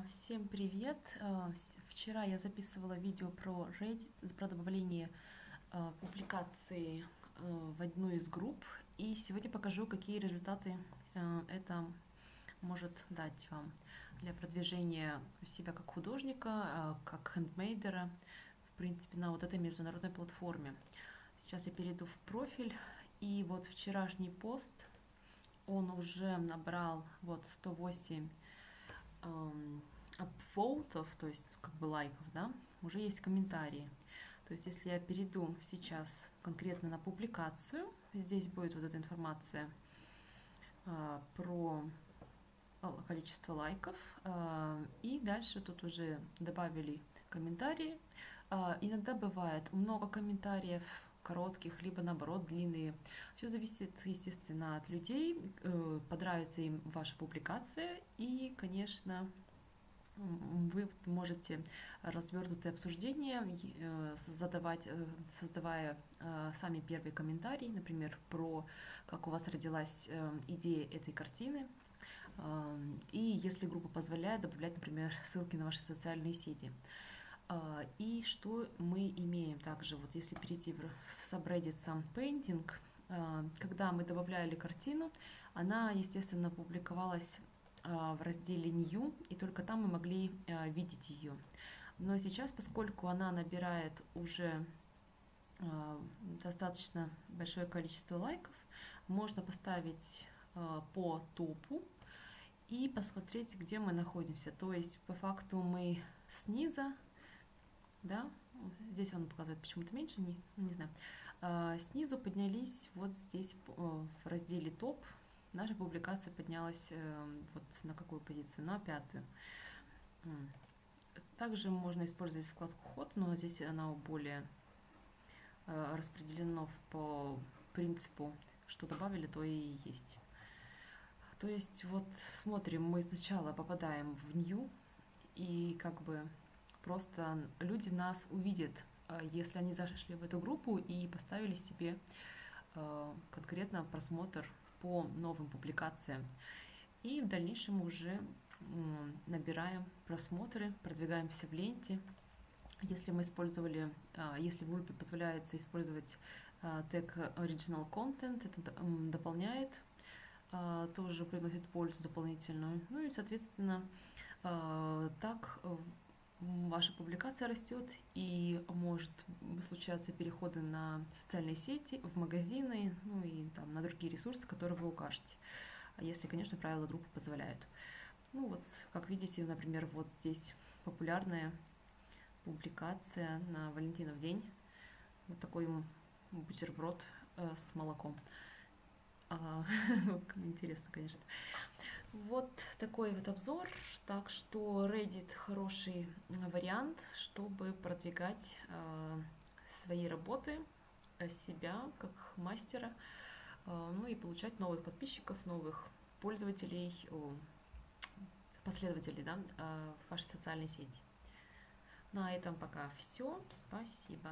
А, Всем привет! А, Вчера я записывала видео про Reddit, про добавление а, публикации в одну из групп, и сегодня покажу, какие результаты это может дать вам для продвижения себя как художника, как хендмейдера, в принципе, на вот этой международной платформе. Сейчас я перейду в профиль, и вот вчерашний пост, он уже набрал вот 108 эм, апвоутов, то есть как бы лайков, да, уже есть комментарии. То есть если я перейду сейчас конкретно на публикацию, здесь будет вот эта информация а, про а, количество лайков, а, и дальше тут уже добавили комментарии. Иногда бывает много комментариев, коротких, либо наоборот длинные. Все зависит, естественно, от людей, э, понравится им ваша публикация, и, конечно, вы можете развернутые обсуждения э, задавать, э, создавая сами первые комментарии, например, про как у вас родилась идея этой картины. Э, И если группа позволяет, добавлять, например, ссылки на ваши социальные сети. А, И что мы имеем также, вот если перейти в subreddit сам painting, когда мы добавляли картину, она, естественно, публиковалась а, в разделе New, и только там мы могли а, видеть ее. Но сейчас, поскольку она набирает уже достаточно большое количество лайков, можно поставить по топу и посмотреть, где мы находимся. То есть, по факту, мы снизу да, здесь он показывает почему-то меньше, не, не знаю. А, снизу поднялись вот здесь э, в разделе топ. Наша публикация поднялась э, вот на какую позицию? На пятую. Также можно использовать вкладку ход, но здесь она более э, распределено в- по принципу, что добавили, то и есть. То есть вот смотрим, мы сначала попадаем в new, и как бы просто люди нас увидят, э, если они зашли в эту группу и поставили себе э, конкретно просмотр по новым публикациям. И в дальнейшем уже набираем просмотры, продвигаемся в ленте. Если мы использовали, а, если в группе позволяется использовать тег Original Content, это дополняет, тоже приносит пользу дополнительную. Ну и, соответственно, так э, ваша публикация растет и может случаться переходы на социальные сети, в магазины, ну и там на другие ресурсы, которые вы укажете. А Если, конечно, правила группы позволяют. Ну вот, как видите, например, вот здесь популярная публикация на Валентинов день. Вот такой бутерброд э, с молоком. А, Интересно, конечно. Вот такой вот обзор. Так что Reddit хороший м, вариант, чтобы продвигать э, свои работы, э, себя как мастера, э, ну и получать новых подписчиков, новых пользователей, о, последователей да, э, в вашей социальной сети. На этом пока все. Спасибо.